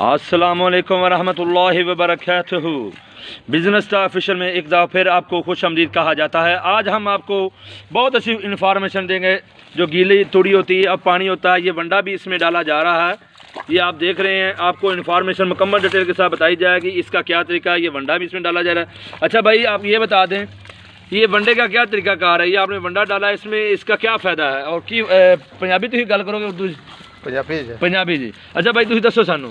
السلام علیکم ورحمۃ اللہ وبرکاتہ۔ بزنس کا افیشل میں ایک دفعہ پھر آپ کو خوش حمدید کہا جاتا ہے۔ آج ہم آپ کو بہت اچھی انفارمیشن دیں گے جو گیلی توڑی ہوتی ہے اب پانی ہوتا ہے یہ ونڈا بھی اس میں ڈالا جا رہا ہے۔ یہ آپ دیکھ رہے ہیں آپ کو انفارمیشن مکمل ڈیٹیل کے ساتھ بتائی جائے گی اس کا کیا طریقہ ہے۔ یہ ونڈا بھی اس میں ڈالا جا رہا ہے۔ اچھا بھائی آپ یہ بتا دیں یہ ونڈے کا کیا طریقہ کار ہے؟ یہ آپ نے ونڈا ڈالا ہے اس میں اس کا کیا فائدہ ہے؟ اور کی پنجابی تو ہی گل کرو گے اردو۔ پنجابی جی۔ پنجابی جی۔ اچھا بھائی تھی دسو سانو۔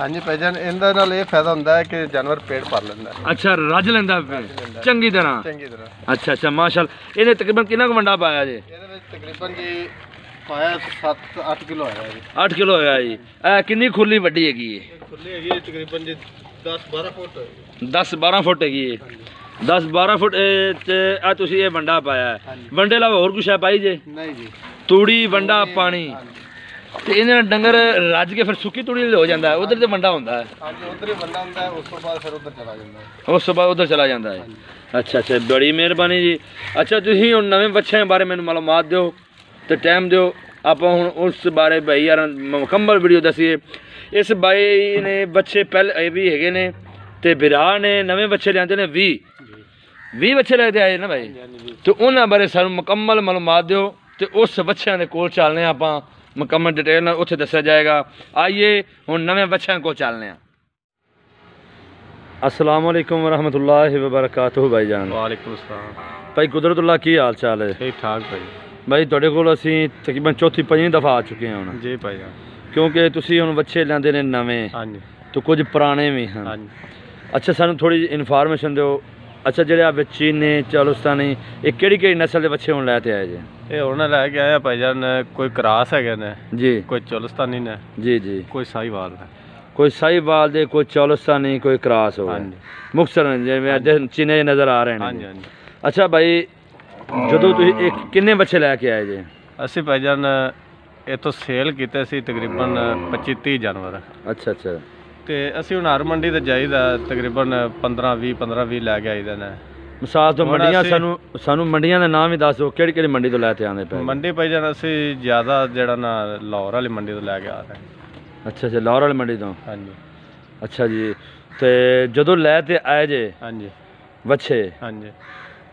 ਹਾਂਜੀ ਭਾਈਜਾਨ ਇਹਦੇ ਨਾਲ ਇਹ ਫਾਇਦਾ ਹੁੰਦਾ ਹੈ ਕਿ ਜਾਨਵਰ ਪੇਟ ਭਰ ਲੈਂਦਾ ਹੈ। ਅੱਛਾ ਰੱਜ ਲੈਂਦਾ ਫਿਰ। ਚੰਗੀ ਤਰ੍ਹਾਂ। ਚੰਗੀ ਤਰ੍ਹਾਂ। ਅੱਛਾ ਅੱਛਾ ਮਾਸ਼ਾਅੱਲਾ। ਇਹਨੇ ਤਕਰੀਬਨ ਕਿੰਨਾ ਕੁ ਵੰਡਾ ਪਾਇਆ ਜੀ? ਇਹਦੇ ਵਿੱਚ ਤਕਰੀਬਨ ਜੀ ਪਾਇਆ 7-8 ਕਿਲੋ ਆਇਆ ਜੀ। 8 ਕਿਲੋ ਹੋਇਆ ਜੀ। ਇਹ ਕਿੰਨੀ ਖੁੱਲੀ ਵੱਡੀ ਹੈਗੀ ਇਹ? ਇਹ ਖੁੱਲੀ ਹੈਗੀ ਹੈ ਤਕਰੀਬਨ ਜੀ 10-12 ਫੁੱਟ। 10 12 ਫੁੱਟ ਹੈਗੀ ਇਹ। 10 12 ਫੁੱਟ ਇਹ ਤੇ ਆ ਤੁਸੀਂ ਇਹ ਵੰਡਾ ਪਾਇਆ ਹੈ। ਹਾਂਜੀ। ਵੰਡੇ ਇਲਾਵਾ ਹੋਰ ਕੁਛ ਹੈ ਪਾਈ ਜੇ? ਨਹੀਂ ਜੀ। ਤੂੜੀ ਵੰਡਾ ਪਾਣੀ। ਤੇ ਇਹਦੇ ਨਾਲ ਡੰਗਰ ਰੱਜ ਕੇ ਫਿਰ ਸੁੱਕੀ ਤੂੜੀ ਹੋ ਜਾਂਦਾ ਉਧਰ ਤੇ ਵੰਡਾ ਹੁੰਦਾ ਹੈ। ਹਾਂਜੀ ਉਧਰ ਹੀ ਬੰਦਾ ਹੁੰਦਾ ਹੈ ਉਸ ਤੋਂ ਬਾਅਦ ਫਿਰ ਉਧਰ ਚਲਾ ਜਾਂਦਾ ਹੈ। ਉਸ ਤੋਂ ਬਾਅਦ ਉਧਰ ਚਲਾ ਜਾਂਦਾ ਹੈ। ਅੱਛਾ ਅੱਛਾ ਬੜੀ ਮਿਹਰਬਾਨੀ ਜੀ। ਅੱਛਾ ਤੁਸੀਂ ਹੁਣ ਨਵੇਂ ਬੱਚਿਆਂ ਬਾਰੇ ਮੈਨੂੰ ਮਾਲੂਮਾਤ ਦਿਓ ਤੇ ਟਾਈਮ ਦਿਓ। ਆਪਾਂ ਹੁਣ ਉਸ ਬਾਰੇ ਭਾਈ ਯਾਰ ਮੁਕੰਮਲ ਵੀਡੀਓ ਦਸੀਏ। ਇਸ ਬਾਈ ਨੇ ਬੱਚੇ ਪਹਿਲੇ ਇਹ ਵੀ ਹੈਗੇ ਨੇ ਤੇ ਵਿਰਾ ਨੇ ਨਵੇਂ ਬੱਚੇ ਲਿਆਂਦੇ ਨੇ 20 20 ਬੱਚੇ ਲੈ ਕੇ ਆਏ ਨਾ ਭਾਈ ਤੇ ਉਹਨਾਂ ਬਾਰੇ ਸਾਨੂੰ ਮੁਕੰਮਲ ਮਾਲੂਮਾਤ ਦਿਓ ਤੇ ਉਸ ਬੱਚਿਆਂ ਦੇ ਕੋਲ ਚੱਲਨੇ ਆਪਾਂ। ਮੁਕੰਮਲ ਡਿਟੇਲ ਨਾਲ ਉੱਥੇ ਦੱਸਿਆ ਜਾਏਗਾ। ਆਈਏ ਹੁਣ ਨਵੇਂ ਬੱਚਿਆਂ ਕੋਲ ਚੱਲਨੇ ਆ ਅਸਲਾਮ ਵਾਲੇਕੁਮ ਵਰਹਿਮਤੁਲਾਹਿ ਵਬਰਕਾਤੁਹੂ ਭਾਈ ਜਾਨ। ਵਾਲੇਕੁਮ ਸਲਾਮ। ਭਾਈ ਕੁਦਰਤੁल्ला ਕੀ ਹਾਲ ਚਾਲ ਹੈ? ਠੀਕ ਠਾਕ ਭਾਈ। ਭਾਈ ਤੁਹਾਡੇ ਕੋਲ ਅਸੀਂ ਤਕਰੀਬਨ ਚੌਥੀ ਪੰਜਵੀਂ ਦਫਾ ਆ ਚੁੱਕੇ ਹਾਂ ਹੁਣ। ਜੀ ਭਾਈਜਾਨ ਕਿਉਂਕਿ ਤੁਸੀਂ ਹੁਣ ਬੱਚੇ ਲੈਂਦੇ ਨੇ ਨਵੇਂ। ਹਾਂਜੀ। ਤੇ ਕੁਝ ਪੁਰਾਣੇ ਵੀ ਹਨ। ਹਾਂਜੀ। ਅੱਛਾ ਸਾਨੂੰ ਥੋੜੀ ਜਿਹੀ ਇਨਫੋਰਮੇਸ਼ਨ ਦਿਓ। ਅੱਛਾ ਜਿਹੜੇ ਆ ਬੱਚੀ ਨੇ ਚਾਲੁਸਤਾਨੀ ਇਹ ਕਿਹੜੀ ਕਿਹੜੀ ਨਸਲ ਦੇ ਬੱਚੇ ਹੁਣ ਲੈ ਤੇ ਆਏ ਜੀ? ਇਹ ਹੁਣ ਲੈ ਕੇ ਆਇਆ ਭਾਈਜਾਨ ਕੋਈ ਕਰਾਸ ਹੈਗੇ ਨੇ ਜੀ। ਕੋਈ ਚੋਲਸਤਾਨੀ ਨੇ ਜੀ ਜੀ। ਕੋਈ ਸਾਈਵਾਲ ਨੇ। ਕੋਈ ਸਾਈਵਾਲ ਦੇ ਕੋਈ ਚਾਲੁਸਤਾਨੀ ਕੋਈ ਕਰਾਸ ਹੋ ਹਾਂਜੀ। ਜਿਵੇਂ ਅੱਜ ਚੀਨੇ ਨਜ਼ਰ ਆ ਰਹੇ ਨੇ। ਹਾਂਜੀ। ਹਾਂਜੀ। ਅੱਛਾ ਭਾਈ ਜਦੋਂ ਤੁਸੀਂ ਇਹ ਕਿੰਨੇ ਬੱਚੇ ਲੈ ਕੇ ਆਏ ਜੀ? ਅਸੀਂ ਭਾਈਜਾਨ ਇਥੋਂ ਸੇਲ ਕੀਤੇ ਸੀ ਤਕਰੀਬਨ 25 30 ਜਾਨਵਰ। ਅੱਛਾ ਅੱਛਾ। ਤੇ ਅਸੀਂ ਹੁਣ ਹਰ ਮੰਡੀ ਤੇ ਜਾਈਦਾ ਤਕਰੀਬਨ 15 20 15 20 ਲੈ ਕੇ ਆਈਦੇ ਨੇ। ਮਿਸਾਲ ਤੋਂ ਹੁਣ ਮੰਡੀਆਂ ਅਸੀਂ- ਸਾਨੂੰ ਸਾਨੂੰ ਮੰਡੀਆਂ ਦੇ ਨਾਮ ਹੀ ਦੱਸ ਦਿਓ ਕਿਹੜੀ ਕਿਹੜੀ ਮੰਡੀ ਤੋਂ ਲੈ ਕੇ ਆਉਂਦੇ ਪਏ ਮੰਡੀ ਭਾਈਜਾਨ ਅਸੀਂ ਜ਼ਿਆਦਾ ਜਿਹੜਾ ਨਾ ਲਾਹੌਰ ਵਾਲੀ ਮੰਡੀ ਤੋਂ ਲੈ ਕੇ ਆ ਰਹੇ ਹਾਂ। ਅੱਛਾ ਅੱਛਾ ਲਾਹੌਰ ਵਾਲੀ ਮੰਡੀ ਤੋਂ? ਹਾਂਜੀ। ਅੱਛਾ ਜੀ ਤੇ ਜਦੋਂ ਲੈ ਤੇ ਆਏ ਜੇ ਹਾਂਜੀ। ਬੱਚੇ ਹਾਂਜੀ।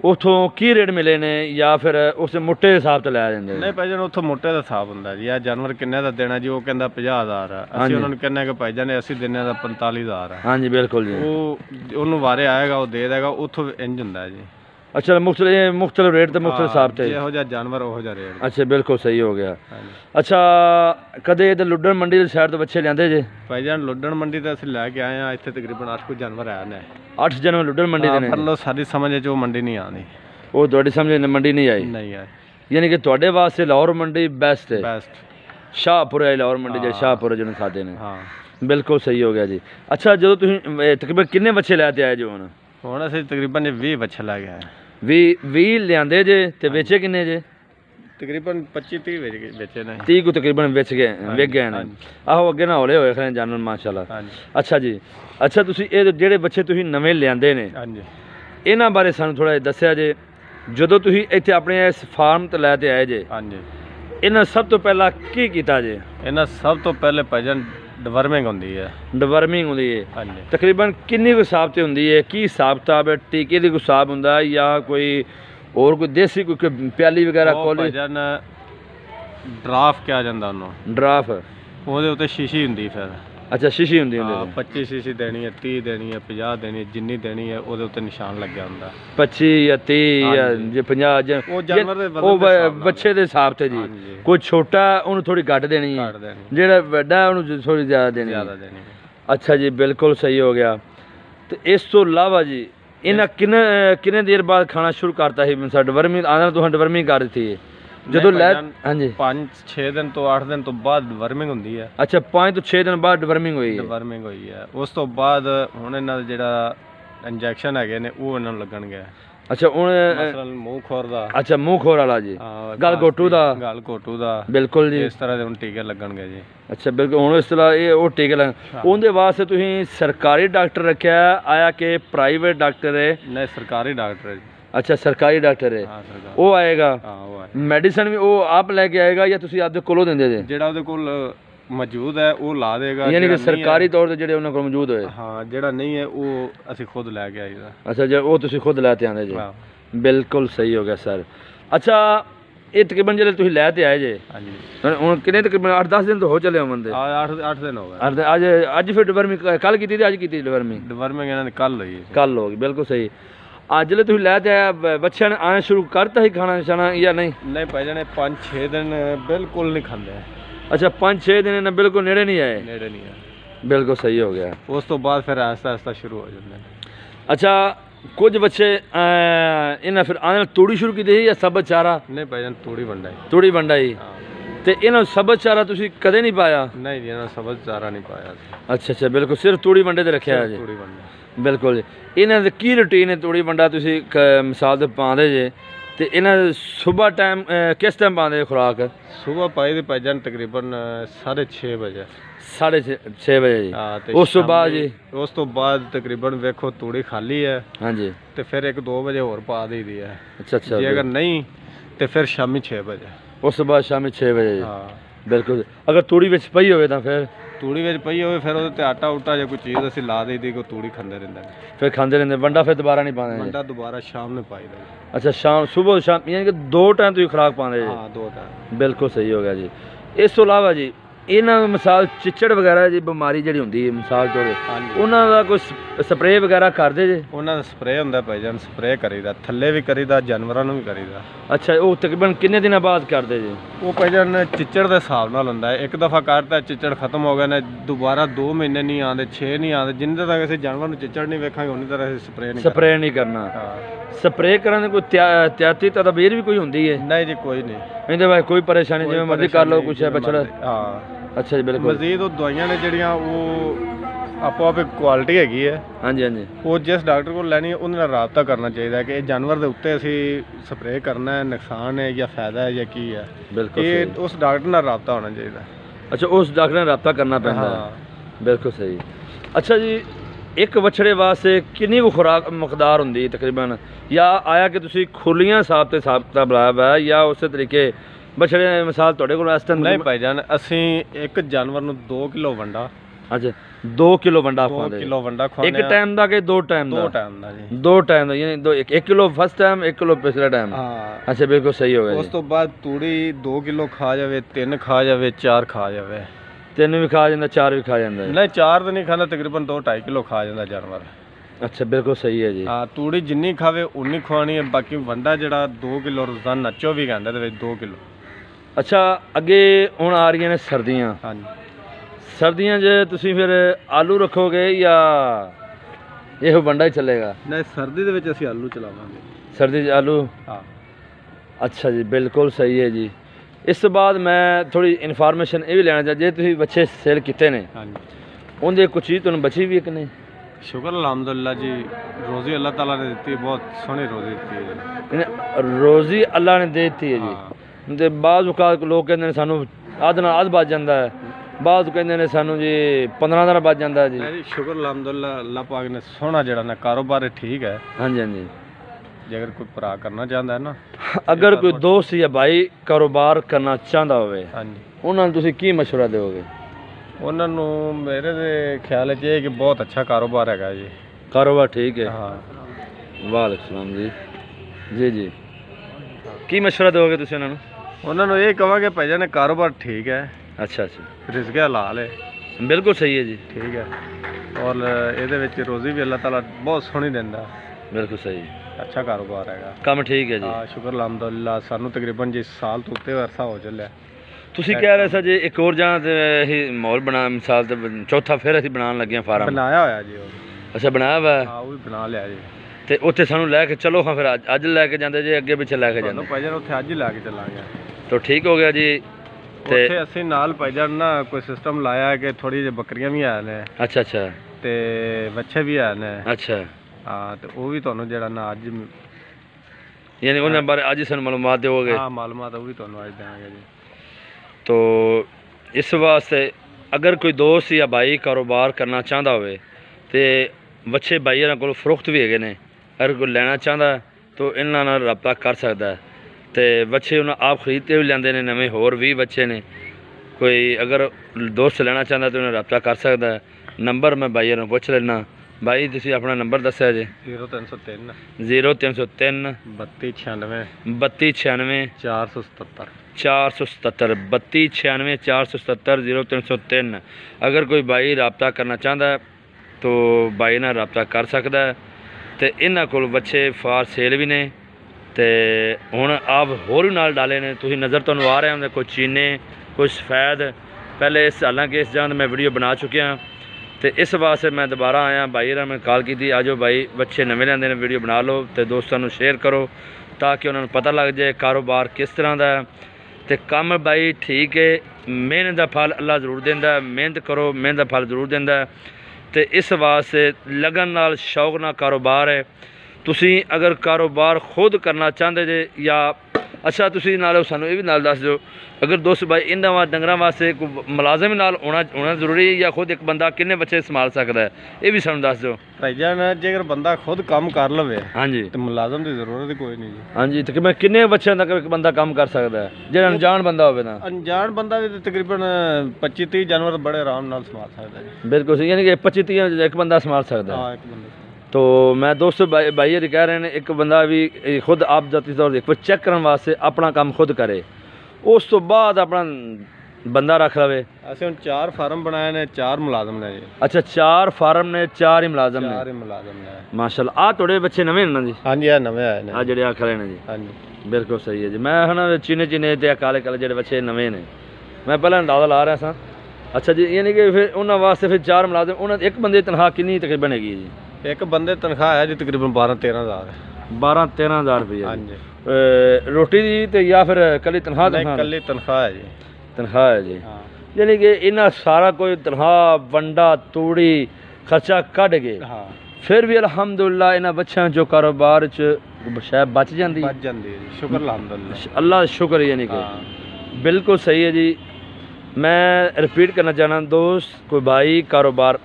ਉਥੋਂ ਕੀ ਰੇਟ ਮਿਲੇ ਨੇ ਜਾਂ ਫਿਰ ਉਸ ਮੁੱਟੇ ਦੇ ਹਿਸਾਬ ਤੇ ਲੈ ਜਾਂਦੇ ਨੇ? ਨਹੀਂ ਭਾਈਜਾਨ ਉੱਥੋਂ ਮੋਟੇ ਦਾ ਹਿਸਾਬ ਹੁੰਦਾ ਜੀ। ਇਹ ਜਾਨਵਰ ਕਿੰਨੇ ਦਾ ਦੇਣਾ ਜੀ ਉਹ ਕਹਿੰਦਾ 50000 ਆ। ਹਾਂਜੀ। ਅਸੀਂ ਉਹਨਾਂ ਨੂੰ ਕਹਿੰਨੇ ਕਿ ਭਾਈਜਾਨ ਨੇ ਅਸੀਂ ਦਿੰਨੇ ਦਾ 45000 ਆ। ਹਾਂਜੀ ਬਿਲਕੁਲ ਜੀ। ਉਹ ਉਹਨੂੰ ਵਾਰੇ ਆਏਗਾ ਉਹ ਦੇ ਦੇਗਾ ਉੱਥੋਂ ਇੰਜ ਹੁੰਦਾ ਜੀ। ਅੱਛਾ ਮੁਖਤਲਿਫ ਮੁਖਤਲਿਫ ਰੇਟ ਤੇ ਮੁਖਤਲਿਫ ਹਿਸਾਬ ਤੇ। ਜਿਹੋ ਜਿਹਾ ਜਾਨਵਰ ਉਹੋ ਜਿਹਾ ਰੇਟ। ਅੱਛਾ ਬਿਲਕੁਲ ਸਹੀ ਹੋ ਗਿਆ। ਅੱਛਾ ਕਦੇ ਇਧਰ ਲੁੱਡਣ ਮੰਡੀ ਦੇ ਸਾਈਡ ਤੋਂ ਬੱਚੇ ਲਿਆਂਦੇ ਜੇ? ਭਾਈਜਾਨ ਲੁੱਡਣ ਮੰਡੀ ਤੇ ਅਸੀਂ ਲੈ ਕੇ ਆਏ ਆ ਇੱਥੇ ਤਕਰੀਬਨ 8 ਕੁ ਜਾਨਵਰ ਆਏ ਨੇ। 8 ਜਨਮ ਲੁੱਡਣ ਮੰਡੀ ਦੇ ਨੇ? ਪਰ ਲੋ ਸਾਡੀ ਸਮਝ ਚ ਉਹ ਮੰਡੀ ਨਹੀਂ ਆਉਂਦੀ ਉਹ ਤੁਹਾਡੀ ਸਮਝ ਮੰਡੀ ਨਹੀਂ ਆਈ? ਨਹੀਂ ਆਈ। ਯਾਨੀ ਕਿ ਤੁਹਾਡੇ ਵਾਸਤੇ ਲਾਹੌਰ ਮੰਡੀ ਬੈਸਟ ਹੈ। ਬੈਸਟ ਸ਼ਾਹਪੁਰ ਹੈ ਲਾਹੌਰ ਮੰਡੀ ਜਿਹੜੇ ਸ਼ਾਹਪੁਰ ਜਿਹਨੂੰ ਖਾਦੇ ਨੇ। ਹਾਂ। ਬਿਲਕੁਲ ਸਹੀ ਹੋ ਗਿਆ ਜੀ। ਅੱਛਾ ਜਦੋਂ ਤੁਸੀਂ ਇਹ ਤਕਰੀਬਨ ਕਿੰਨੇ ਬੱਚੇ ਲੈ ਤੇ ਆਏ ਜੋ ਹੁਣ? ਹੁਣ ਅਸੀਂ ਤਕਰੀਬਨ ਜੀ 20 ਬੱਚੇ ਲੈ ਆਏ 20 20 ਲਿਆਂਦੇ ਜੇ ਤੇ ਵੇਚੇ ਕਿੰਨੇ ਜੇ? ਤਕਰੀਬਨ 25 30 ਵੇਚ ਗਏ ਵੇਚੇ ਨੇ। 30 ਕੁ ਤਕਰੀਬਨ ਵੇਚ ਗਏ ਵਿਕ ਗਏ ਨੇ। ਆਹੋ ਅੱਗੇ ਨਾ ਹੌਲੇ ਹੋਏ ਖਰੇ ਜਾਨਣ ਮਾਸ਼ਾਅੱਲਾ। ਅੱਛਾ ਜੀ। ਅੱਛਾ ਤੁਸੀਂ ਇਹ ਜਿਹੜੇ ਬੱਚੇ ਤੁਸੀਂ ਨਵੇਂ ਲਿਆਂਦੇ ਨੇ ਹਾਂਜੀ। ਇਹਨਾਂ ਬਾਰੇ ਸਾਨੂੰ ਥੋੜਾ ਜਿਹਾ ਦੱਸਿਆ ਜੇ। ਜਦੋਂ ਤੁਸੀਂ ਇੱਥੇ ਆਪਣੇ ਇਸ ਫਾਰਮ ਤੇ ਲੈ ਤੇ ਆਏ ਜੇ ਹਾਂਜੀ। ਇਹਨਾਂ ਸਭ ਤੋਂ ਪਹਿਲਾਂ ਕੀ ਕੀਤਾ ਜੇ? ਇਹਨਾਂ ਸਭ ਤੋਂ ਪਹਿਲੇ ਭਾਈਜਾਨ ਡਵਰਮਿੰਗ ਹੁੰਦੀ ਹੈ। ਡਵਰਮਿੰਗ ਹੁੰਦੀ ਹੈ। ਹਾਂਜੀ। ਤਕਰੀਬਨ ਕਿੰਨੀ ਕੁ ਹਿਸਾਬ ਤੇ ਹੁੰਦੀ ਹੈ? ਕੀ ਹਿਸਾਬ ਕਿਤਾਬ ਹੈ? ਟੀਕੇ ਦੀ ਕੋਈ ਹਿਸਾਬ ਹੁੰਦਾ ਹੈ ਜਾਂ ਕੋਈ ਹੋਰ ਕੋਈ ਦੇਸੀ ਕੋਈ ਪਿਆਲੀ ਵਗੈਰਾ ਕੋਲੀ ਭਾਈਜਾਨ ਡਰਾਫ ਕਿਹਾ ਜਾਂਦਾ ਉਹਨੂੰ। ਡਰਾਫ ਉਹਦੇ ਉੱਤੇ ਸ਼ੀਸ਼ੀ ਹੁੰਦੀ ਫਿਰ। ਅੱਛਾ ਸ਼ੀਸ਼ੀ ਹੁੰਦੀ ਹਾਂ, ਹੁੰਦੀ 25 ਸ਼ੀਸ਼ੀ ਦੇਣੀ ਹੈ 30 ਦੇਣੀ ਹੈ 50 ਦੇਣੀ ਹੈ ਜਿੰਨੀ ਦੇਣੀ ਹੈ ਉਹਦੇ ਉੱਤੇ ਨਿਸ਼ਾਨ ਲੱਗਿਆ ਹੁੰਦਾ। 25 ਜਾਂ 30 ਜਾਂ ਹਾਂਜੀ। ਜੇ 50 ਜਾਂ ਉਹ ਜਾਨਵਰ ਦੇ ਵਜ਼ਨ ਉਹ ਦੇ ਹਿਸਾਬ ਨਾਲ। ਬੱਚੇ ਦੇ ਹਿਸਾਬ ਤੇ ਜੀ। ਹਾਂਜੀ। ਕੋਈ ਛੋਟਾ ਉਹਨੂੰ ਥੋੜੀ ਘੱਟ ਦੇਣੀ ਹੈ। ਘੱਟ ਦੇਣੀ ਜਿਹੜਾ ਵੱਡਾ ਉਹਨੂੰ ਥੋੜੀ ਜ਼ਿਆਦਾ ਦੇਣੀ ਜ਼ਿਆਦਾ ਹੈ ਦੇਣੀ ਹੈ। ਅੱਛਾ ਜੀ ਬਿਲਕੁਲ ਸਹੀ ਹੋ ਗਿਆ। ਤੇ ਇਸ ਤੋਂ ਇਲਾਵਾ ਜੀ ਇਹਨਾਂ ਕਿੰਨੇ ਕਿੰਨੇ ਦੇਰ ਬਾਅਦ ਖਾਣਾ ਸ਼ੁਰੂ ਕਰਤਾ ਸੀ? ਮਨ ਸਾਡ ਵਰਮੀ ਆਣਾ ਤੋਂ ਵਰਮੀ ਕਰ ਦਿੱਤੀ ਹੈ। ਜਦੋਂ ਲੈ ਹਾਂਜੀ। ਪੰਜ 6 ਦਿਨ ਤੋਂ 8 ਦਿਨ ਤੋਂ ਬਾਅਦ ਵਰਮਿੰਗ ਹੁੰਦੀ ਹੈ। ਅੱਛਾ 5 ਤੋਂ 6 ਦਿਨ ਬਾਅਦ ਵਰਮਿੰਗ ਹੋਈ ਹੈ। ਵਰਮਿੰਗ ਹੋਈ ਹੈ। ਉਸ ਤੋਂ ਬਾਅਦ ਹੁਣ ਇਹਨਾਂ ਦਾ ਜਿਹੜਾ ਇੰਜੈਕਸ਼ਨ ਹੈਗੇ ਨੇ ਉਹ ਇਹਨਾਂ ਨੂੰ ਲੱਗਣਗੇ। ਅੱਛਾ ਹੁਣ ਮਸਲਨ ਮੂੰਹ ਖੋਰ ਦਾ। ਅੱਛਾ ਮੂੰਹ ਖੋਰ ਵਾਲਾ ਜੀ। ਹਾਂ, ਗਲ ਗੋਟੂ ਦਾ ਗਲ ਕੋਟੂ ਦਾ। ਬਿਲਕੁਲ ਜੀ। ਇਸ ਤਰ੍ਹਾਂ ਦੇ ਹੁਣ ਟੀਕੇ ਲੱਗਣਗੇ ਜੀ। ਅੱਛਾ ਬਿਲਕੁਲ ਹੁਣ ਇਸ ਤਰ੍ਹਾਂ ਇਹ ਉਹ ਟੀਕੇ ਲਾ ਉਹਦੇ ਵਾਸਤੇ ਤੁਸੀਂ ਸਰਕਾਰੀ ਡਾਕਟਰ ਰੱਖਿਆ ਆਇਆ ਕਿ ਪ੍ਰਾਈਵੇਟ ਡਾਕਟਰ ਹੈ? ਨਹੀਂ ਸਰਕਾਰੀ ਡਾਕਟਰ ਹੈ ਜੀ। ਅੱਛਾ ਸਰਕਾਰੀ ਡਾਕਟਰ ਹੈ। ਹਾਂ ਸਰਕਾਰ। ਉਹ ਆਏਗਾ। ਹਾਂ ਉਹ ਹੈ ਮੈਡੀਸਨ ਵੀ ਉਹ ਆਪ ਲੈ ਕੇ ਆਏਗਾ ਜਾਂ ਤੁਸੀਂ ਆਪਦੇ ਕੋਲੋਂ ਦਿੰਦੇ ਜੇ? ਜਿਹੜਾ ਉਹਦੇ ਕੋਲ ਮੌਜੂਦ ਹੈ ਉਹ ਲਾ ਦੇਗਾ। ਯਾਨੀ ਕਿ ਜਿਹੜਾ ਨਹੀਂ ਹੈ- ਸਰਕਾਰੀ ਤੌਰ ਤੇ ਜਿਹੜੇ ਉਹਨਾਂ ਕੋਲ ਮੌਜੂਦ ਹੋਏ। ਹਾਂ ਜਿਹੜਾ ਨਹੀਂ ਹੈ ਉਹ ਅਸੀਂ ਖੁਦ ਲੈ ਕੇ ਆਈਦਾ। ਅੱਛਾ ਜੇ ਉਹ ਤੁਸੀਂ ਖੁਦ ਲੈ ਤੇ ਆਂਦੇ ਜੀ। ਹਾਂ ਬਿਲਕੁਲ ਸਹੀ ਹੋ ਗਿਆ ਸਰ। ਅੱਛਾ ਇਹ ਤਕਰੀਬਨ ਜਿਹੜੇ ਤੁਸੀਂ ਲੈ ਤੇ ਆਏ ਜੇ ਹਾਂਜੀ। ਹੁਣ- ਹੁਣ ਕਿੰਨੇ ਤਕਰੀਬਨ 8-10 ਦਿਨ ਤੋਂ ਹੋ ਚੱਲੇ ਹੋਵੰਦੇ ਆ 8 8 ਦਿਨ ਹੋ ਗਏ। ਅੱਜ ਅੱਜ ਫਿਰ ਡਿਵਰਮੀ ਕੱਲ ਕੀਤੀ ਤੇ ਅੱਜ ਕੀਤੀ ਡਿਵਰਮੀ ਡਿਵਰਮਿੰਗ ਇਹਨਾਂ ਨੇ ਕੱਲ ਹੋਈ ਹੈ। ਕੱਲ ਹੋ ਗਈ ਬਿਲਕੁਲ ਸਹੀ। ਅੱਜ ਲੈ ਤੁਸੀਂ ਲੈ ਤੇ ਆਇਆ ਬੱਚਿਆਂ ਨੇ ਆਣਾ ਸ਼ੁਰੂ ਕਰਤਾ ਹੀ ਖਾਣਾ ਛਾਣਾ ਜਾਂ ਨਹੀਂ? ਨਹੀਂ ਭਾਈ ਜਾਨੇ 5 6 ਦਿਨ ਬਿਲਕੁਲ ਨਹੀਂ ਖਾਂਦੇ। ਅੱਛਾ 5-6 ਦਿਨ ਇਹਨਾਂ ਬਿਲਕੁਲ ਨੇੜੇ ਨਹੀਂ ਆਏ? ਨੇੜੇ ਨਹੀਂ ਹੈ ਬਿਲਕੁਲ ਸਹੀ ਹੋ ਗਿਆ। ਉਸ ਤੋਂ ਬਾਅਦ ਫਿਰ ਆਹਿਸਤਾ ਆਹਿਸਤਾ ਸ਼ੁਰੂ ਹੋ ਜਾਂਦੇ ਅੱਛਾ ਕੁਝ ਬੱਚੇ ਇਹਨਾਂ ਫਿਰ ਆਣੇ ਤੂੜੀ ਸ਼ੁਰੂ ਕੀਤੀ ਸੀ ਜਾਂ ਸਬਜ਼ ਚਾਰਾ ਨਹੀਂ ਭਾਈ ਜਾਨ ਤੂੜੀ ਵੰਡਾ ਤੂੜੀ ਵੰਡਾਈ। ਹਾਂ। ਤੇ ਇਹਨਾਂ ਨੂੰ ਸਬਜ਼ ਚਾਰਾ ਤੁਸੀਂ ਕਦੇ ਨਹੀਂ ਪਾਇਆ? ਨਹੀਂ ਜੀ ਇਹਨਾਂ ਸਬਜ਼ ਚਾਰਾ ਨਹੀਂ ਪਾਇਆ। ਅੱਛਾ ਅੱਛਾ ਬਿਲਕੁਲ ਸਿਰਫ ਤੂੜੀ ਵੰਡੇ ਤੇ ਰੱਖਿਆ ਹੈ ਜੀ। ਤੂੜੀ ਵੰਡਾ। ਬਿਲਕੁਲ ਜੀ। ਇਹਨਾਂ ਦੀ ਕੀ ਰੁਟੀਨ ਹੈ ਤੂੜੀ ਵੰਡਾ? ਤੁਸੀਂ ਕ- ਮਿਸਾਲ ਦੇ ਪਾਉਂਦੇ ਜੇ ਤੇ ਇਹਨਾਂ ਸਵੇਰ ਟਾਈਮ ਕਿਸ ਟਾਈਮ ਪਾਉਂਦੇ ਖੁਰਾਕ? ਸਵੇਰ ਪਾਈ ਦੇ ਭਾਈ ਜਾਨ ਤਕਰੀਬਨ 6:30 ਵਜੇ। 6:30 ਵਜੇ ਜੀ। ਹਾਂ ਤੇ ਉਸ ਤੋਂ ਬਾਅਦ ਸ਼ਾਮੀ- ਜੀ? ਉਸ ਤੋਂ ਬਾਅਦ ਤਕਰੀਬਨ ਵੇਖੋ ਤੂੜੀ ਖਾਲੀ ਹੈ। ਹਾਂਜੀ। ਤੇ ਫਿਰ 1-2 ਵਜੇ ਹੋਰ ਪਾ ਦਈਦੀ ਹੈ। ਅੱਛਾ ਅੱਛਾ ਜੇ ਅਗਰ ਨਹੀਂ ਤੇ ਫਿਰ ਸ਼ਾਮੀ 6 ਵਜੇ। ਉਸ ਤੋਂ ਬਾਅਦ ਸ਼ਾਮੀ 6 ਵਜੇ ਜੀ। ਹਾਂ। ਬਿਲਕੁਲ ਅਗਰ ਤੂੜੀ ਵਿੱਚ ਪਈ ਹੋਵੇ ਤਾਂ ਫਿਰ ਤੂੜੀ ਵਿੱਚ ਪਈ ਹੋਵੇ ਫਿਰ ਉਹਦੇ ਤੇ ਆਟਾ ਉਟਾ ਜਾਂ ਕੋਈ ਚੀਜ਼ ਅਸੀਂ ਲਾ ਦੇਈਦੀ ਕੋ ਤੂੜੀ ਖਾਂਦੇ ਰਹਿੰਦੇ ਨੇ। ਫਿਰ ਖਾਂਦੇ ਰਹਿੰਦੇ ਵੰਡਾ ਫਿਰ ਦੁਬਾਰਾ ਨਹੀਂ ਪਾਉਂਦੇ ਜੀ? ਮੰਡਾ ਦੁਬਾਰਾ ਸ਼ਾਮ ਨੂੰ ਪਾਈਦਾ ਜੀ। ਅੱਛਾ ਸ਼ਾਮ ਸਵੇਰ ਸ਼ਾਮ ਯਾਨੀ ਕਿ ਦੋ ਟਾਈਮ ਤੁਸੀਂ ਖੁਰਾਕ ਪਾਉਂਦੇ ਜੀ? ਹਾਂ ਦੋ ਟਾਈਮ। ਬਿਲਕੁਲ ਸਹੀ ਹੋ ਗਿਆ ਜੀ। ਇਸ ਤੋਂ ਇਲਾਵਾ ਜੀ ਇਹਨਾਂ ਮਿਸਾਲ ਚਿੱਚੜ ਵਗੈਰਾ ਦੀ ਬਿਮਾਰੀ ਜਿਹੜੀ ਹੁੰਦੀ ਹੈ ਮਿਸਾਲ ਤੌਰ ਤੇ। ਹਾਂਜੀ। ਉਹਨਾਂ ਦਾ ਕੋਈ ਸਪਰੇਅ ਵਗੈਰਾ ਕਰਦੇ ਜੇ? ਉਹਨਾਂ ਦਾ ਸਪਰੇਅ ਹੁੰਦਾ ਭਾਈ ਜਾਨ ਸਪਰੇਅ ਕਰੀਦਾ ਥੱਲੇ ਵੀ ਕਰੀਦਾ ਜਾਨਵਰਾਂ ਨੂੰ ਵੀ ਕਰੀਦਾ। ਅੱਛਾ ਉਹ ਤਕਰੀਬਨ ਕਿੰਨੇ ਦਿਨਾਂ ਬਾਅਦ ਕਰਦੇ ਜੀ? ਉਹ ਭਾਈ ਜਾਨ ਚਿੱਚੜ ਦੇ ਹਿਸਾਬ ਨਾਲ ਹੁੰਦਾ ਹੈ। ਇੱਕ ਦਫਾ ਕਰਤਾ ਚਿੱਚੜ ਖਤਮ ਹੋ ਗਿਆ ਨੇ ਦੁਬਾਰਾ 2 ਮਹੀਨੇ ਨਹੀਂ ਆਉਂਦੇ 6 ਨਹੀਂ ਆਉਂਦੇ ਜਿੰਨੇ ਤੱਕ ਅਸੀਂ ਜਾਨਵਰ ਨੂੰ ਚਿੱਚੜ ਨਹੀਂ ਵੇਖਾਂਗੇ ਉਨੀ ਤਰ੍ਹਾਂ ਅਸੀਂ ਸਪਰੇਅ ਨਹੀਂ ਸਪਰੇਅ ਨਹੀਂ ਕਰਨਾ। ਸਪਰੇਅ ਕਰਨ ਦੀ ਕੋਈ ਤਿਆ- ਤਿਆਤੀ ਤਦਬੀਰ ਵੀ ਕੋਈ ਹੁੰਦੀ ਹੈ ਨਹੀਂ ਜੀ ਕੋਈ ਨਹੀਂ। ਇਹਦੇ ਬਾਰੇ ਕੋਈ ਪਰੇਸ਼ਾਨੀ ਜਿਵੇਂ ਮਰਜ਼ੀ ਕਰ ਲਓ ਕੁਛ ਹੈ ਮਰਜ਼ੀ। ਹਾਂ। ਅੱਛਾ ਜੀ ਬਿਲਕੁਲ। ਮਜ਼ੀਦ ਉਹ ਦਵਾਈਆਂ ਨੇ ਜਿਹੜੀਆਂ ਉਹ ਆਪੋ ਆਪੇ ਕੁਆਲਿਟੀ ਹੈਗੀ ਹੈ। ਹਾਂਜੀ ਹਾਂਜੀ। ਉਹ ਜਿਸ ਡਾਕਟਰ ਕੋਲ ਲੈਣੀ ਹੈ ਉਹਦੇ ਨਾਲ ਰਾਬਤਾ ਕਰਨਾ ਚਾਹੀਦਾ ਹੈ ਕਿ ਇਹ ਜਾਨਵਰ ਦੇ ਉੱਤੇ ਅਸੀਂ ਸਪਰੇਅ ਕਰਨਾ ਹੈ ਨੁਕਸਾਨ ਹੈ ਜਾਂ ਫਾਇਦਾ ਹੈ ਜਾਂ ਕੀ ਹੈ। ਬਿਲਕੁਲ ਇਹ ਸਹੀ। ਉਸ ਡਾਕਟਰ ਨਾਲ ਰਾਬਤਾ ਹੋਣਾ ਚਾਹੀਦਾ। ਅੱਛਾ ਉਸ ਡਾਕਟਰ ਨਾਲ ਰਾਬਤਾ ਕਰਨਾ ਪੈਂਦਾ ਹੈ। ਹਾਂ। ਬਿਲਕੁਲ ਸਹੀ। ਅੱਛਾ ਜੀ ਇੱਕ ਵਛੜੇ ਵਾਸਤੇ ਕਿੰਨੀ ਕੁ ਖੁਰਾਕ ਮਕਦਾਰ ਹੁੰਦੀ ਹੈ ਤਕਰੀਬਨ? ਜਾਂ ਆਇਆ ਕਿ ਤੁਸੀਂ ਖੁਰਲੀਆਂ ਹਿਸਾਬ ਤੇ ਸਾਬਤਾ ਬਣਾਇਆ ਹੋਇਆ ਹੈ ਜਾਂ ਉਸੇ ਤਰੀਕੇ ਵਛੜੇ ਮਿਸਾਲ ਤੁਹਾਡੇ ਕੋਲ ਇਸ ਟਾਈਮ ਨਹੀਂ ਭਾਈਜਾਨ ਅਸੀਂ ਇੱਕ ਜਾਨਵਰ ਨੂੰ 2 ਕਿਲੋ ਵੰਡਾ। ਅੱਛਾ 2 ਕਿਲੋ ਵੰਡਾ 2 ਖਵਾਉਂਦੇ ਕਿਲੋ ਵੰਡਾ ਇੱਕ ਖਵਾਉਂਦੇ ਟਾਈਮ ਦਾ ਕਿ ਦੋ ਟਾਈਮ ਦੋ? ਦਾ ਟਾਈਮ ਦਾ ਜੀ। ਦੋ ਟਾਈਮ ਦਾ ਯਾਨੀ ਦੋ 1 ਕਿਲੋ ਫਸਟ ਟਾਈਮ 1 ਕਿਲੋ ਪਿਛਲੇ ਟਾਈਮ ਹਾਂ। ਅੱਛਾ ਬਿਲਕੁਲ ਸਹੀ ਹੋ ਗਿਆ ਉਸ ਤੋਂ ਬਾਅਦ ਤੂੜੀ 2 ਕਿਲੋ ਖਾ ਜਾਵੇ 3 ਖਾ ਜਾਵੇ 4 ਖਾ ਜਾਵੇ। ਤਿੰਨ ਵੀ ਖਾ ਜਾਂਦਾ ਚਾਰ ਵੀ ਖਾ ਜਾਂਦਾ। ਨਹੀਂ 4 ਤਾਂ ਨਹੀਂ ਖਾਂਦਾ ਤਕਰੀਬਨ 2 2.5 ਕਿਲੋ ਖਾ ਜਾਂਦਾ ਜਾਨਵਰ। ਅੱਛਾ ਬਿਲਕੁਲ ਸਹੀ ਹੈ ਜੀ। ਹਾਂ ਤੂੜੀ ਜਿੰਨੀ ਖਾਵੇ ਉਨੀ ਖਵਾਣੀ ਹੈ। ਬਾਕੀ ਵੰਡਾ ਜਿਹੜਾ 2 ਕਿਲੋ ਰੋਜ਼ਾਨਾ 24 ਘੰਟੇ ਦੇ ਵਿੱਚ 2 ਕਿਲੋ। ਅੱਛਾ ਅੱਗੇ ਹੁਣ ਆ ਰਹੀਆਂ ਨੇ ਸਰਦੀਆਂ। ਹਾਂਜੀ। ਸਰਦੀਆਂ 'ਚ ਤੁਸੀਂ ਫਿਰ ਆਲੂ ਰੱਖੋਗੇ ਜਾਂ ਇਹੋ ਵੰਡਾ ਹੀ ਚੱਲੇਗਾ? ਨਹੀਂ ਸਰਦੀ ਦੇ ਵਿੱਚ ਅਸੀਂ ਆਲੂ ਚਲਾਵਾਂਗੇ। ਸਰਦੀ 'ਚ ਆਲੂ? ਹਾਂ। ਅੱਛਾ ਜੀ ਬਿਲਕੁਲ ਸਹੀ ਹੈ ਜੀ। ਇਸ ਤੋਂ ਬਾਅਦ ਮੈਂ ਥੋੜੀ ਇਨਫੋਰਮੇਸ਼ਨ ਇਹ ਵੀ ਲੈਣਾ ਚਾਹ ਜੇ ਤੁਸੀਂ ਬੱਚੇ ਸੇਲ ਕੀਤੇ ਨੇ ਹਾਂਜੀ। ਉਹਦੇ ਕੁਛ ਚੀਜ਼ ਤੁਹਾਨੂੰ ਬਚੀ ਵੀ ਹੈ ਕਿ ਨਹੀਂ? ਸ਼ੁਕਰ ਅਲਹਮਦੁਲਿਲਾ ਜੀ। ਰੋਜ਼ੀ ਅੱਲਾਹ ਤਾਲਾ ਨੇ ਦਿੱਤੀ ਬਹੁਤ ਸੋਹਣੀ ਰੋਜ਼ੀ ਦਿੱਤੀ ਹੈ ਜੀ। ਰੋਜ਼ੀ ਅੱਲਾ ਨੇ ਦੇ ਦਿੱਤੀ ਹੈ ਜੀ। ਤੇ ਬਾਜ਼ ਔਕਾਤ ਲੋਕ ਕਹਿੰਦੇ ਨੇ ਸਾਨੂੰ ਅੱਧ ਨਾਲ ਅੱਧ ਬਚ ਜਾਂਦਾ ਹੈ ਬਾਜ਼ ਕਹਿੰਦੇ ਨੇ ਸਾਨੂੰ ਜੀ 15 ਦਿਨ ਬਚ ਜਾਂਦਾ ਹੈ ਜੀ ਨਹੀਂ ਜੀ ਸ਼ੁਕਰ ਅਲਹਮਦੁਲਿਲਾ ਅੱਲਾਹ ਪਾਕ ਨੇ ਸੋਹਣਾ ਜਿਹੜਾ ਨਾ ਕਾਰੋਬਾਰ ਹੈ ਠੀਕ ਹੈ ਹਾਂਜੀ ਹਾਂਜੀ ਜੇ ਅਗਰ ਕੋਈ ਭਰਾ ਕਰਨਾ ਚਾਹੁੰਦਾ ਹੈ ਨਾ ਅਗਰ ਕੋਈ ਦੋਸਤ ਜਾਂ ਭਾਈ ਕਾਰੋਬਾਰ ਕਰਨਾ ਚਾਹੁੰਦਾ ਹੋਵੇ ਹਾਂਜੀ ਉਹਨਾਂ ਨੂੰ ਤੁਸੀਂ ਕੀ مشورہ ਦਿਓਗੇ ਉਹਨਾਂ ਨੂੰ ਮੇਰੇ ਦੇ ਖਿਆਲ 'ਚ ਇਹ ਹੈ ਕਿ ਬਹੁਤ ਅੱਛਾ ਕਾਰੋਬਾਰ ਹੈਗਾ ਜੀ ਕਾਰੋਬਾਰ ਠੀਕ ਹੈ ਹਾਂ ਵਾਲੇਕੁਮ ਸਲਾਮ ਜੀ ਜੀ ਜੀ ਕੀ مشورہ ਦਿਓਗੇ ਤੁਸੀਂ ਉਹਨਾਂ ਨੂੰ ਉਹਨਾਂ ਨੂੰ ਇਹ ਕਹਾਂਗੇ ਭਾਈ ਜਾਨ ਕਾਰੋਬਾਰ ਠੀਕ ਹੈ। ਅੱਛਾ ਅੱਛਾ। ਰਿਜ਼ਕ ਹਲਾਲ ਹੈ। ਬਿਲਕੁਲ ਸਹੀ ਹੈ ਜੀ। ਠੀਕ ਹੈ। ਔਰ ਇਹਦੇ ਵਿੱਚ ਰੋਜ਼ੀ ਵੀ ਅੱਲਾਹ ਤਾਲਾ ਬਹੁਤ ਸੋਹਣੀ ਦਿੰਦਾ। ਬਿਲਕੁਲ ਸਹੀ। ਅੱਛਾ ਕਾਰੋਬਾਰ ਹੈਗਾ। ਕੰਮ ਠੀਕ ਹੈ ਜੀ। ਹਾਂ ਸ਼ੁਕਰ ਅਲਹਮਦੁਲਿਲਾ ਸਾਨੂੰ ਤਕਰੀਬਨ ਜੀ ਸਾਲ ਤੋਂ ਉੱਤੇ ਅਰਸਾ ਹੋ ਚੱਲਿਆ। ਤੁਸੀਂ ਕਹਿ ਰਹੇ ਸੀ ਜੇ ਇੱਕ ਹੋਰ ਜਾਂ ਤੇ ਇਹ ਮਾਹੌਲ ਬਣਾ ਮਿਸਾਲ ਤੇ ਚੌਥਾ ਫਿਰ ਅਸੀਂ ਬਣਾਉਣ ਲੱਗੇ ਹਾਂ ਫਾਰਮ। ਬਣਾਇਆ ਹੋਇਆ ਜੀ ਉਹ। ਅੱਛਾ ਬਣਾਇਆ ਵਾ ਹਾਂ? ਉਹ ਵੀ ਬਣਾ ਲਿਆ ਜੀ। ਤੇ ਉੱਥੇ ਸਾਨੂੰ ਲੈ ਕੇ ਚਲੋ ਹਾਂ ਫਿਰ ਅੱਜ- ਅੱਜ ਲੈ ਕੇ ਜਾਂਦੇ ਜੇ ਅੱਗੇ ਪਿੱਛੇ ਲੈ ਕੇ ਤੁਹਾਨੂੰ ਜਾਂਦੇ। ਭਾਈਜਾਨ ਉੱਥੇ ਅੱਜ ਹੀ ਲਾ ਕੇ ਚੱਲਾਂਗੇ। ਤੋ ਠੀਕ ਹੋ ਗਿਆ ਜੀ ਤੇ ਉੱਥੇ ਅਸੀਂ ਨਾਲ ਭਾਈਜਾਨ ਨਾ ਕੋਈ ਸਿਸਟਮ ਲਾਇਆ ਕਿ ਥੋੜੀ ਜਿਹੀ ਬੱਕਰੀਆਂ ਵੀ ਆ ਨੇ। ਅੱਛਾ ਅੱਛਾ। ਤੇ ਬੱਚੇ ਵੀ ਆ ਨੇ। ਅੱਛਾ। ਹਾਂ ਤੇ ਉਹ ਵੀ ਤੁਹਾਨੂੰ ਜਿਹੜਾ ਨਾ ਅੱਜ ਯਾਨੀ ਉਹਨਾਂ ਬਾਰੇ ਅੱਜ ਸਾਨੂੰ ਮਾਲੂਮਾਤ ਦਿਓਗੇ? ਹਾਂ ਮਾਲੂਮਾਤ ਉਹ ਵੀ ਤੁਹਾਨੂੰ ਅੱਜ ਦੇਵਾਂਗੇ ਜੀ। ਤੋ ਇਸ ਵਾਸਤੇ ਅਗਰ ਕੋਈ ਦੋਸਤ ਜਾਂ ਭਾਈ ਕਾਰੋਬਾਰ ਕਰਨਾ ਚਾਹੁੰਦਾ ਹੋਵੇ ਤੇ ਬੱਚੇ ਭਾਈਆਂ ਕੋਲ ਫਰੋਖਤ ਵੀ ਹੈਗੇ ਨੇ ਅਗਰ ਕੋਈ ਲੈਣਾ ਚਾਹੁੰਦਾ ਤਾਂ ਇਹਨਾਂ ਨਾਲ ਰابطਾ ਕਰ ਸਕਦਾ ਹੈ। ਤੇ ਬੱਚੇ ਉਹਨਾਂ ਆਪ ਖਰੀਦ ਕੇ ਵੀ ਲੈਂਦੇ ਨੇ ਨਵੇਂ ਹੋਰ ਵੀ ਬੱਚੇ ਨੇ। ਕੋਈ ਅਗਰ ਦੋਸਤ ਲੈਣਾ ਚਾਹੁੰਦਾ ਤਾਂ ਉਹਨਾਂ ਰابطਾ ਕਰ ਸਕਦਾ ਨੰਬਰ ਮੈਂ ਬਾਈਰ ਨੂੰ ਪੁੱਛ ਲੈਣਾ ਬਾਈ ਤੁਸੀਂ ਆਪਣਾ ਨੰਬਰ ਦੱਸਿਆ ਜੇ। 0303 0303 3296 3296 477 477 3296 477 0303 ਅਗਰ ਕੋਈ ਬਾਈ رابطہ ਕਰਨਾ ਚਾਹੁੰਦਾ ਤਾਂ ਬਾਈ ਨਾਲ رابطہ ਕਰ ਸਕਦਾ ਤੇ ਇਹਨਾਂ ਕੋਲ ਬੱਚੇ ਫਾਰ ਸੇਲ ਵੀ ਨੇ। ਤੇ ਹੁਣ ਆਪ ਹੋਰ ਵੀ ਨਾਲ ਡਾਲੇ ਨੇ। ਤੁਸੀਂ ਨਜ਼ਰ ਤੁਹਾਨੂੰ ਆ ਰਹੇ ਹੁੰਦੇ, ਕੋਈ ਚੀਨੇ, ਕੋਈ ਸਫੈਦ। ਪਹਿਲੇ ਇਸ ਹਾਲਾਂਕਿ ਇਸ ਜਾਂ ਮੈਂ ਵੀਡੀਓ ਬਣਾ ਚੁੱਕਿਆ। ਤੇ ਇਸ ਵਾਸਤੇ ਮੈਂ ਦੁਬਾਰਾ ਆਇਆ ਬਾਈ ਰਾਂ ਮੈਂ ਕਾਲ ਕੀਤੀ। ਆਜੋ ਬਾਈ ਬੱਚੇ ਨਵੇਂ ਲੈਂਦੇ ਨੇ ਵੀਡੀਓ ਬਣਾ ਲਓ ਤੇ ਦੋਸਤਾਂ ਨੂੰ ਸ਼ੇਅਰ ਕਰੋ ਤਾਂ ਕਿ ਉਹਨਾਂ ਨੂੰ ਪਤਾ ਲੱਗ ਜਾਏ ਕਾਰੋਬਾਰ ਕਿਸ ਤਰ੍ਹਾਂ ਦਾ ਹੈ। ਤੇ ਕੰਮ ਬਾਈ ਠੀਕ ਹੈ, ਮਿਹਨਤ ਦਾ ਫਲ ਅੱਲਾ ਜ਼ਰੂਰ ਦਿੰਦਾ ਮਿਹਨਤ ਕਰੋ, ਮਿਹਨਤ ਦਾ ਫਲ ਜ਼ਰੂਰ ਦਿੰਦਾ ਹੈ। ਤੇ ਇਸ ਵਾਸਤੇ ਲਗਨ ਨਾਲ ਸ਼ੌਕ ਨਾਲ ਕਾਰੋਬਾਰ ਹੈ। ਤੁਸੀਂ ਅਗਰ ਕਾਰੋਬਾਰ ਖੁਦ ਕਰਨਾ ਚਾਹੁੰਦੇ ਜੇ ਜਾਂ ਅੱਛਾ ਤੁਸੀਂ ਨਾਲ ਸਾਨੂੰ ਇਹ ਵੀ ਨਾਲ ਦੱਸ ਦਿਓ ਅਗਰ ਦੋਸਤ ਬਾਈ ਇਹਨਾਂ ਵਾ ਡੰਗਰਾਂ ਵਾਸਤੇ ਕੋਈ ਮੁਲਾਜ਼ਮ ਨਾਲ ਹੋਣਾ ਹੋਣਾ ਜ਼ਰੂਰੀ ਹੈ ਜਾਂ ਖੁਦ ਇੱਕ ਬੰਦਾ ਕਿੰਨੇ ਬੱਚੇ ਸੰਭਾਲ ਸਕਦਾ ਹੈ? ਇਹ ਵੀ ਸਾਨੂੰ ਦੱਸ ਦਿਓ। ਭਾਈਜਾਨ ਜੇਕਰ ਬੰਦਾ ਖੁਦ ਕੰਮ ਕਰ ਲਵੇ ਹਾਂਜੀ। ਤੇ ਮੁਲਾਜ਼ਮ ਦੀ ਜ਼ਰੂਰਤ ਹੀ ਕੋਈ ਨਹੀਂ ਜੀ। ਹਾਂਜੀ ਤਕਰੀਬਨ ਕਿੰਨੇ ਬੱਚਿਆਂ ਤੱਕ ਇੱਕ ਬੰਦਾ ਕੰਮ ਕਰ ਸਕਦਾ ਹੈ? ਜਿਹੜਾ ਅਣਜਾਣ ਬੰਦਾ ਹੋਵੇ ਤਾਂ ਅਣਜਾਣ ਬੰਦਾ ਵੀ ਤੇ ਤਕਰੀਬਨ 25 30 ਜਾਨਵਰ ਬੜੇ ਆਰਾਮ ਨਾਲ ਸੰਭਾਲ ਸਕਦਾ ਜੀ। ਬਿਲਕੁਲ ਸਹੀ ਯਾਨੀ ਕਿ 25 30 ਇੱਕ ਬੰਦਾ ਸੰਭਾਲ ਸਕਦਾ ਹੈ। ਹਾਂ ਇੱਕ ਬੰਦਾ। ਤੋ ਮੈਂ ਦੋਸਤ ਭਾਈ ਇਹ ਕਹਿ ਰਹੇ ਨੇ ਇੱਕ ਬੰਦਾ ਵੀ ਖੁਦ ਆਪ ਜਾਤੀ ਤੌਰ ਦੇਖੋ ਚੈੱਕ ਕਰਨ ਵਾਸਤੇ ਆਪਣਾ ਕੰਮ ਖੁਦ ਕਰੇ। ਉਸ ਤੋਂ ਬਾਅਦ ਆਪਣਾ ਬੰਦਾ ਰੱਖ ਲਵੇ। ਅਸੀਂ ਹੁਣ ਚਾਰ ਫਾਰਮ ਬਣਾਏ ਨੇ ਚਾਰ ਮੁਲਾਜ਼ਮ ਨੇ ਜੀ। ਅੱਛਾ ਚਾਰ ਫਾਰਮ ਨੇ ਚਾਰ ਹੀ ਮੁਲਾਜ਼ਮ ਨੇ? ਚਾਰ ਹੀ ਮੁਲਾਜ਼ਮ ਨੇ। ਮਾਸ਼ਾਅੱਲਾ ਆ ਤੁਹਾਡੇ ਬੱਚੇ ਨਵੇਂ ਨੇ ਨਾ ਜੀ? ਹਾਂਜੀ ਆ ਨਵੇਂ ਆਏ ਨੇ। ਆ ਜਿਹੜੇ ਆ ਖੜੇ ਨੇ ਜੀ। ਹਾਂਜੀ। ਬਿਲਕੁਲ ਸਹੀ ਹੈ ਜੀ। ਮੈਂ ਹਨਾ ਚੀਨੇ ਚੀਨੇ ਤੇ ਕਾਲੇ ਕਾਲੇ ਜਿਹੜੇ ਬੱਚੇ ਨਵੇਂ ਨੇ। ਮੈਂ ਪਹਿਲਾਂ ਅੰਦਾਜ਼ਾ ਲਾ ਰਿਹਾ ਸਾਂ। ਅੱਛਾ ਜੀ ਯਾਨੀ ਕਿ ਫਿਰ ਉਹਨਾਂ ਵਾਸਤੇ ਫਿਰ ਚਾਰ ਮੁਲਾਜ਼ਮ ਉਹਨਾਂ ਇੱਕ ਬੰਦੇ ਦੀ ਤਨਖਾਹ ਕਿੰਨੀ ਤਕਰੀਬਨ ਹੈਗੀ ਜੀ? ਇੱਕ ਬੰਦੇ ਤਨਖਾਹ ਹੈ ਜੀ ਤਕਰੀਬਨ 12 13000 12 13000 ਰੁਪਏ ਹਾਂਜੀ। ਅਹ ਰੋਟੀ ਦੀ ਤੇ ਜਾਂ ਫਿਰ ਕੱਲੀ ਤਨਖਾਹ ਨਹੀਂ ਤਨਖਾਹ? ਇਕੱਲੀ ਤਨਖਾਹ ਹੈ ਜੀ। ਤਨਖਾਹ ਹੈ ਜੀ। ਹਾਂ। ਯਾਨੀ ਕਿ ਇਹਨਾਂ ਸਾਰਾ ਕੋਈ ਤਨਖਾਹ ਵੰਡਾ ਤੂੜੀ ਖਰਚਾ ਕੱਢ ਕੇ ਹਾਂ। ਫਿਰ ਵੀ ਅਲਹਮਦੁਲਿਲਾ ਇਹਨਾਂ ਬੱਚਿਆਂ ਚੋਂ ਕਾਰੋਬਾਰ ਚ ਸ਼ਾਇਦ ਬਚ ਜਾਂਦੀ। ਬਚ ਜਾਂਦੀ ਹੈ ਜੀ। ਸ਼ੁਕਰ ਅਲਹਮਦੁਲਿਲਾ। ਅੱਲਾ ਦਾ ਸ਼ੁਕਰ ਹੈ ਯਾਨੀ ਕਿ। ਹਾਂ। ਬਿਲਕੁਲ ਸਹੀ ਹੈ ਜੀ। ਮੈਂ ਰਿਪੀਟ ਕਰਨਾ ਚਾਹਣਾ ਦੋਸਤ ਕੋਈ ਭਾਈ ਕਾਰੋਬਾਰ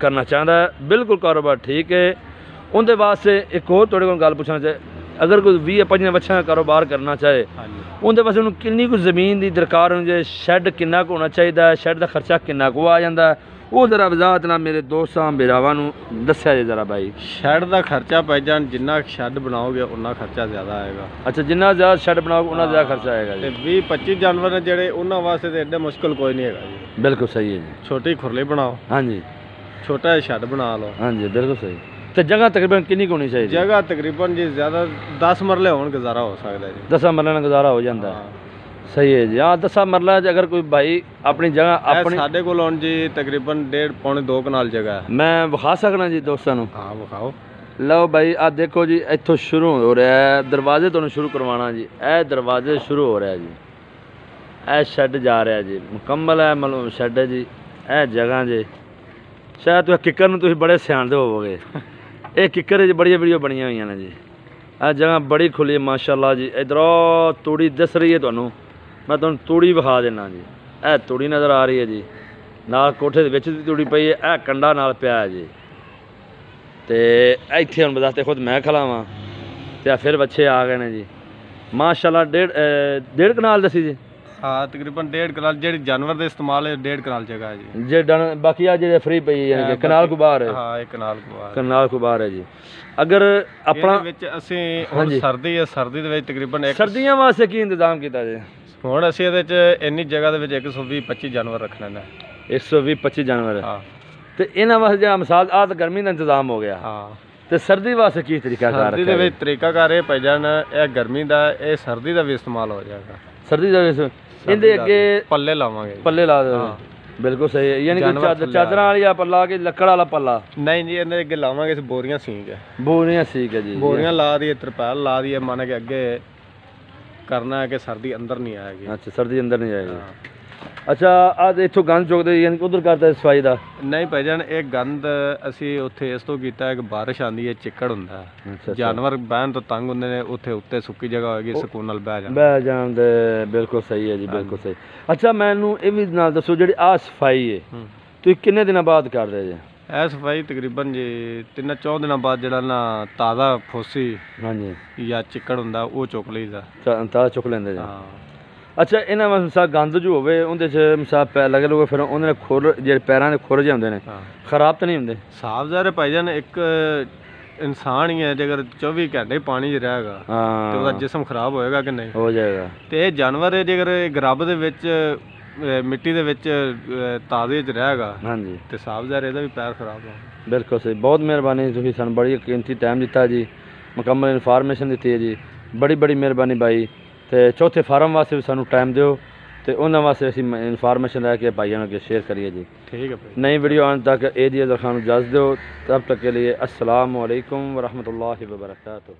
ਕਰਨਾ ਚਾਹੁੰਦਾ ਬਿਲਕੁਲ ਕਾਰੋਬਾਰ ਠੀਕ ਹੈ। ਉਹਦੇ ਵਾਸਤੇ ਇੱਕ ਹੋਰ ਤੁਹਾਡੇ ਕੋਲ ਗੱਲ ਪੁੱਛਣਾ ਚਾਹੇ ਅਗਰ ਕੋਈ 20 25 ਬੱਚਿਆਂ ਦਾ ਕਾਰੋਬਾਰ ਕਰਨਾ ਚਾਹੇ ਉਹਦੇ ਵਾਸਤੇ ਉਹਨੂੰ ਕਿੰਨੀ ਕੁ ਜ਼ਮੀਨ ਦੀ ਦਰਕਾਰ ਹੋਣੀ ਚਾਹੀਦੀ ਸ਼ੈੱਡ ਕਿੰਨਾ ਕੁ ਹੋਣਾ ਚਾਹੀਦਾ ਸ਼ੈੱਡ ਦਾ ਖਰਚਾ ਕਿੰਨਾ ਕੁ ਆ ਜਾਂਦਾ ਉਹ ਜ਼ਰਾ ਵਜ਼ਾਹਤ ਨਾਲ ਮੇਰੇ ਦੋਸਤਾਂ ਭਰਾਵਾਂ ਨੂੰ ਦੱਸਿਆ ਜੇ ਜ਼ਰਾ ਬਾਈ। ਸ਼ੈੱਡ ਦਾ ਖਰਚਾ ਪੈ ਜਾਣ ਜਿੰਨਾ ਸ਼ੈੱਡ ਬਣਾਓਗੇ ਉਨਾ ਖਰਚਾ ਜ਼ਿਆਦਾ ਆਏਗਾ। ਅੱਛਾ ਜਿੰਨਾ ਜ਼ਿਆਦਾ ਸ਼ੈੱਡ ਬਣਾਓਗੇ ਉਹਨਾਂ ਜ਼ਿਆਦਾ ਖਰਚਾ ਆਏਗਾ ਤੇ ਜੀ 20 25 ਜਾਨਵਰ ਨੇ ਜਿਹੜੇ ਉਹਨਾਂ ਵਾਸਤੇ ਤੇ ਐਡਾ ਮੁਸ਼ਕਲ ਕੋਈ ਨਹੀਂ ਹੈਗਾ ਜੀ। ਬਿਲਕੁਲ ਸਹੀ ਹੈ ਜੀ। ਛੋਟੀ ਖੁਰਲੀ ਬਣਾਓ। ਹਾਂਜੀ। ਛੋਟਾ ਜਿਹਾ ਸ਼ੈੱਡ ਬਣਾ ਲਓ। ਹਾਂਜੀ ਬਿਲਕੁਲ ਸਹੀ। ਤੇ ਜਗ੍ਹਾ ਤਕਰੀਬਨ ਕਿੰਨੀ ਕੁ ਹੋਣੀ ਚਾਹੀਦੀ? ਜਗ੍ਹਾ ਤਕਰੀਬਨ ਜੀ ਜ਼ਿਆਦਾ 10 ਮਰਲੇ ਹੋਣ ਗੁਜ਼ਾਰਾ ਹੋ ਸਕਦਾ ਜੀ। ਦਸਾਂ ਮਰਲਿਆਂ ਨਾਲ ਗੁਜ਼ਾਰਾ ਹੋ ਜਾਂਦਾ। ਹੈ। ਹਾਂ ਸਹੀ ਹੈ ਜੀ। ਹਾਂ ਦਸਾਂ ਮਰਲਾ 'ਚ ਅਗਰ ਕੋਈ ਭਾਈ ਆਪਣੀ ਜਗ੍ਹਾ ਇਹ ਆਪਣੀ ਸਾਡੇ ਕੋਲ ਹੁਣ ਜੀ ਤਕਰੀਬਨ 1.5 ਪੌਣੇ 2 ਕਨਾਲ ਜਗ੍ਹਾ ਹੈ। ਮੈਂ ਵਿਖਾ ਸਕਣਾ ਜੀ ਦੋਸਤਾਂ ਨੂੰ? ਹਾਂ ਵਿਖਾਓ। ਲਓ ਭਾਈ ਆ ਦੇਖੋ ਜੀ ਇੱਥੋਂ ਸ਼ੁਰੂ ਹੋ ਰਿਹਾ ਹੈ। ਦਰਵਾਜ਼ੇ ਤੋਂ ਸ਼ੁਰੂ ਕਰਵਾਉਣਾ ਜੀ। ਇਹ ਦਰਵਾਜ਼ੇ ਸ਼ੁਰੂ ਹੋ ਰਿਹਾ ਜੀ। ਇਹ ਸ਼ੈੱਡ ਜਾ ਰਿਹਾ ਜੀ। ਮੁਕੰਮਲ ਹੈ ਮਤਲਬ ਸ਼ੈੱਡ ਹੈ ਜੀ। ਇਹ ਜਗ੍ਹਾ ਜੀ। ਸ਼ਾਇਦ ਤੁਸੀਂ ਕਿੱਕਰ ਨੂੰ ਤੁਸੀਂ ਬੜੇ ਸਿਆਣਦੇ ਹੋਵੋਗੇ। ਇਹ ਕਿੱਕਰ 'ਚ ਬੜੀਆਂ ਵੀਡੀਓ ਬਣੀਆਂ ਹੋਈਆਂ ਨੇ ਜੀ। ਇਹ ਜਗ੍ਹਾ ਬੜੀ ਖੁੱਲੀ ਹੈ, ਮਾਸ਼ਾਅੱਲਾ ਜੀ। ਇਧਰੋਂ ਤੂੜੀ ਦਿਸ ਰਹੀ ਹੈ ਤੁਹਾਨੂੰ। ਮੈਂ ਤੁਹਾਨੂੰ ਤੂੜੀ ਵਿਖਾ ਦੇਣਾ ਜੀ। ਇਹ ਤੂੜੀ ਨਜ਼ਰ ਆ ਰਹੀ ਹੈ ਜੀ। ਨਾਲ ਕੋਠੇ ਦੇ ਵਿੱਚ ਦੀ ਤੂੜੀ ਪਈ ਹੈ। ਇਹ ਕੰਡਾ ਨਾਲ ਪਿਆ ਹੈ ਜੀ। ਤੇ ਇੱਥੇ ਹੁਣ ਬਜ਼ਾਤੇ ਖੁਦ ਮੈਂ ਖਲਾਵਾਂ। ਤੇ ਆ ਫਿਰ ਬੱਚੇ ਆ ਗਏ ਨੇ ਜੀ। ਮਾਸ਼ਾਅੱਲਾ, ਡੇਢ ਡੇਢ ਕਨਾਲ ਦੱਸੀ ਜੀ। ਹਾਂ ਤਕਰੀਬਨ 1.5 ਕਨਾਲ ਜਿਹੜੀ ਜਾਨਵਰ ਦੇ ਇਸਤੇਮਾਲ ਹੈ 1.5 ਕਨਾਲ ਜਗ੍ਹਾ ਹੈ ਜੀ। ਜੇ ਡਨ ਬਾਕੀ ਆ ਜਿਹੜੇ ਫ੍ਰੀ ਪਈ ਯਾਨੀ ਕਿ ਕਨਾਲ ਕੋ ਬਾਹਰ ਹੈ। ਹਾਂ ਇੱਕ ਕਨਾਲ ਕੁਆਰ ਕਨਾਲ ਕੋ ਬਾਹਰ ਹੈ ਜੀ। ਅਗਰ ਆਪਣਾ ਇਹਦੇ ਵਿੱਚ ਅਸੀਂ ਹੁਣ ਹਾਂਜੀ। ਸਰਦੀ ਹੈ ਸਰਦੀ ਦੇ ਵਿੱਚ ਤਕਰੀਬਨ ਇੱਕ ਸਰਦੀਆਂ ਵਾਸਤੇ ਕੀ ਇੰਤਜ਼ਾਮ ਕੀਤਾ ਜੀ? ਹੁਣ ਅਸੀਂ ਇਹਦੇ ਚ ਇੰਨੀ ਜਗ੍ਹਾ ਦੇ ਵਿੱਚ 120 25 ਜਾਨਵਰ ਰੱਖਣੇ ਨੇ 120 25 ਜਾਨਵਰ। ਹਾਂ। ਤੇ ਇਹਨਾਂ ਵਾਸਤੇ ਜਿਹੜਾ ਮਿਸਾਲ ਆਹ ਤਾਂ ਗਰਮੀ ਦਾ ਇੰਤਜ਼ਾਮ ਹੋ ਗਿਆ। ਹਾਂ। ਤੇ ਸਰਦੀ ਵਾਸਤੇ ਕੀ ਤਰੀਕਾ ਕਰ ਸਰਦੀ ਦੇ ਵਿੱਚ ਤਰੀਕਾ ਕਰ ਇਹ ਪੈ ਜਾਣ ਇਹ ਗਰਮੀ ਦਾ ਇਹ ਸਰਦੀ ਦਾ ਵੀ ਇਸਤੇਮਾਲ ਹੋ ਜਾਏਗਾ। ਸਰਦੀ ਦਾ ਵਿੱਚ ਇਹਦੇ ਅੱਗੇ ਪੱਲੇ ਲਾਵਾਂਗੇ ਪੱਲੇ ਲਾ ਹਾਂ। ਬਿਲਕੁਲ ਸਹੀ ਹੈ। ਯਾਨੀ ਕਿ ਜਾਨਵਰ ਚਾਦਰ ਵਾਲੀ ਆ ਪੱਲਾ ਕਿ ਲੱਕੜ ਵਾਲਾ ਪੱਲਾ। ਨਹੀਂ ਜੀ ਇਹਦੇ ਅੱਗੇ ਲਾਵਾਂਗੇ ਇਸ ਬੋਰੀਆਂ ਸੀਂਗ। ਹੈ ਬੋਰੀਆਂ ਠੀਕ ਹੈ ਜੀ। ਬੋਰੀਆਂ ਲਾ ਦਈਏ ਤਰਪਾਲ ਲਾ ਦਈਏ ਮੰਨ ਕੇ ਅੱਗੇ ਕਰਨਾ ਹੈ ਕਿ ਸਰਦੀ ਅੰਦਰ ਨਹੀਂ ਆਏਗੀ। ਅੱਛਾ ਸਰਦੀ ਅੰਦਰ ਨਹੀਂ ਜਾਏਗੀ ਹਾਂ। ਅੱਛਾ ਆ ਇੱਥੋਂ ਗੰਦ ਚੁੱਕਦੇ ਯਾਨੀ ਕਿ ਉਧਰ ਕਰਦਾ ਸਫ਼ਾਈ ਦਾ। ਨਹੀਂ ਭਾਈਜਾਨ ਇਹ ਗੰਦ ਅਸੀਂ ਉੱਥੇ ਇਸ ਤੋਂ ਕੀਤਾ ਹੈ ਕਿ ਬਾਰਿਸ਼ ਆਂਦੀ ਹੈ ਚਿੱਕੜ ਹੁੰਦਾ ਹੈ। ਜਾਨਵਰ ਬਹਿਣ ਤੋਂ ਤੰਗ ਹੁੰਦੇ ਨੇ ਉੱਥੇ ਉੱਤੇ ਸੁੱਕੀ ਜਗ੍ਹਾ ਹੋਏਗੀ ਸਕੂਨ ਨਾਲ ਬਹਿ ਜਾਣ। ਬਹਿ ਜਾਣ ਦੇ ਬਿਲਕੁਲ ਸਹੀ ਹੈ ਜੀ ਬਿਲਕੁਲ ਸਹੀ। ਅੱਛਾ ਮੈਨੂੰ ਇਹ ਵੀ ਨਾਲ ਦੱਸੋ ਜਿਹੜੀ ਆ ਸਫ਼ਾਈ ਹੈ ਹੂੰ। ਤੁਸੀਂ ਕਿੰਨੇ ਦਿਨਾਂ ਬਾਅਦ ਕਰਦੇ ਜੇ? ਇਹ ਸਫ਼ਾਈ ਤਕਰੀਬਨ ਜੀ ਤਿੰਨ ਚੌਂ ਦਿਨਾਂ ਬਾਅਦ ਜਿਹੜਾ ਨਾ ਤਾਜ਼ਾ ਫੋਸੀ ਹਾਂਜੀ। ਜਾਂ ਚਿੱਕੜ ਹੁੰਦਾ ਉਹ ਚੁੱਕ ਲਈਦਾ। ਤਾਂ ਤਾਂ ਚੁੱਕ ਲੈਂਦੇ ਜੀ। ਹਾਂ। ਅੱਛਾ ਇਹਨਾਂ ਵਿੱਚ ਮਸਾ ਗੰਦ ਜੋ ਹੋਵੇ ਉਹਦੇ 'ਚ ਮਸਾ ਪੈ ਲੱਗੇ ਲੋਗੇ ਫਿਰ ਉਹਦੇ ਨਾਲ ਖੁਰ ਜਿਹੜੇ ਪੈਰਾਂ ਦੇ ਖੁਰ ਜਿਹੇ ਹੁੰਦੇ ਨੇ ਹਾਂ। ਖਰਾਬ ਤਾਂ ਨਹੀਂ ਹੁੰਦੇ? ਸਾਫ਼ ਜ਼ਾਰੇ ਭਾਈਜਾਨ ਇੱਕ ਇਨਸਾਨ ਹੀ ਹੈ ਜੇਕਰ 24 ਘੰਟੇ ਪਾਣੀ 'ਚ ਰਹੇਗਾ ਤੇ ਉਹਦਾ ਹਾਂ ਜਿਸਮ ਖਰਾਬ ਹੋਏਗਾ ਕਿ ਨਹੀਂ? ਹੋ ਜਾਏਗਾ। ਤੇ ਇਹ ਜਾਨਵਰ ਹੈ ਜੇਕਰ ਇਹ ਗਰਬ ਦੇ ਵਿੱਚ ਅਹ, ਮਿੱਟੀ ਦੇ ਵਿੱਚ ਅਹ, ਤਾਜ਼ੇ 'ਚ ਰਹੇਗਾ ਹਾਂਜੀ। ਤੇ ਸਾਫ਼ ਜ਼ਾਰੇ ਇਹਦਾ ਵੀ ਪੈਰ ਖਰਾਬ ਹੋਗਾ ਬਿਲਕੁਲ ਸਹੀ। ਬਹੁਤ ਮਿਹਰਬਾਨੀ ਤੁਸੀਂ ਸਾਨੂੰ ਬੜੀ ਕੀਮਤੀ ਟਾਈਮ ਦਿੱਤਾ ਜੀ ਮੁਕੰਮਲ ਇਨਫੋਰਮੇਸ਼ਨ ਦਿੱਤੀ ਹੈ ਜੀ। ਬੜੀ ਬੜੀ ਮਿਹਰਬਾਨੀ ਬਾਈ। ਤੇ ਚੌਥੇ ਫਾਰਮ ਵਾਸਤੇ ਵੀ ਸਾਨੂੰ ਟਾਈਮ ਦਿਓ ਤੇ ਉਹਨਾਂ ਵਾਸਤੇ ਅਸੀਂ ਇਨਫੋਰਮੇਸ਼ਨ ਲੈ ਕੇ ਭਾਈਆਂ ਨੂੰ ਅੱਗੇ ਸ਼ੇਅਰ ਕਰੀਏ ਜੀ। ਠੀਕ ਹੈ ਭਾਈ। ਨਈ ਵੀਡੀਓ ਆਉਣ ਤੱਕ ਇਹ ਜੀ ਅਜ਼ਰ ਖਾਨ ਨੂੰ ਇਜਾਜ਼ਤ ਦਿਓ। ਤਬ ਤੱਕ ਕੇ ਲਈ ਅਸਲਾਮ ਵਾਲੇਕਮ ਵਰਹਿਮਤੁਲਲਾਹ ਵਬਰਕਾਤੁਹ।